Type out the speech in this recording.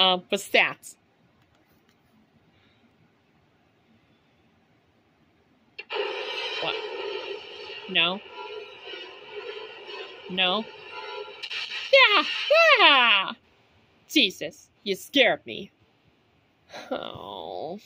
Um, for stats. What? No. No. Yeah, yeah. Jesus, you scared me. Oh.